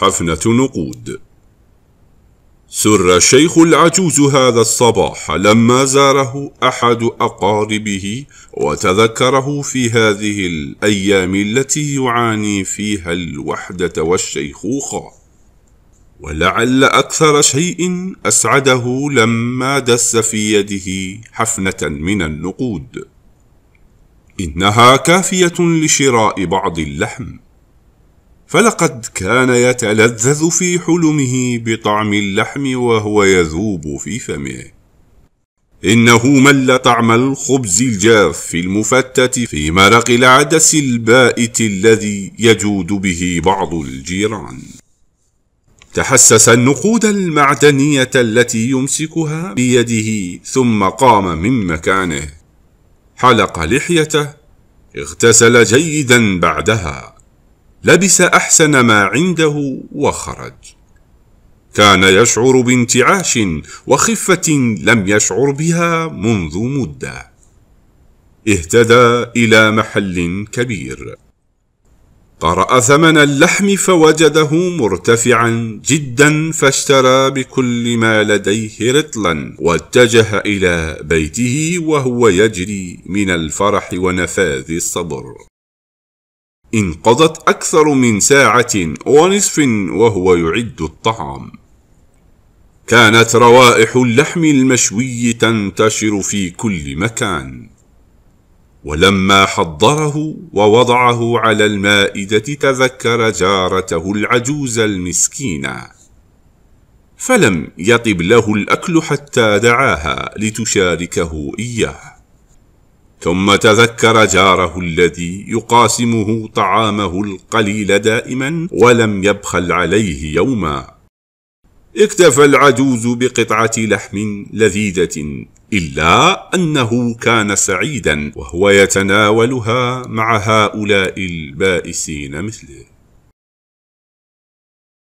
حفنة نقود. سر الشيخ العجوز هذا الصباح لما زاره أحد أقاربه وتذكره في هذه الأيام التي يعاني فيها الوحدة والشيخوخة. ولعل أكثر شيء أسعده لما دس في يده حفنة من النقود. إنها كافية لشراء بعض اللحم. فلقد كان يتلذذ في حلمه بطعم اللحم وهو يذوب في فمه. إنه مل طعم الخبز الجاف المفتت في مرق العدس البائت الذي يجود به بعض الجيران. تحسس النقود المعدنية التي يمسكها بيده ثم قام من مكانه. حلق لحيته اغتسل جيدا بعدها. لبس أحسن ما عنده وخرج. كان يشعر بانتعاش وخفة لم يشعر بها منذ مدة. اهتدى إلى محل كبير. قرأ ثمن اللحم فوجده مرتفعا جدا فاشترى بكل ما لديه رطلا واتجه إلى بيته وهو يجري من الفرح ونفاذ الصبر. انقضت أكثر من ساعة ونصف وهو يعد الطعام. كانت روائح اللحم المشوي تنتشر في كل مكان. ولما حضره ووضعه على المائدة تذكر جارته العجوز المسكينة فلم يطب له الأكل حتى دعاها لتشاركه إياه. ثم تذكر جاره الذي يقاسمه طعامه القليل دائما ولم يبخل عليه يوما. اكتفى العجوز بقطعة لحم لذيذة إلا أنه كان سعيدا وهو يتناولها مع هؤلاء البائسين مثله.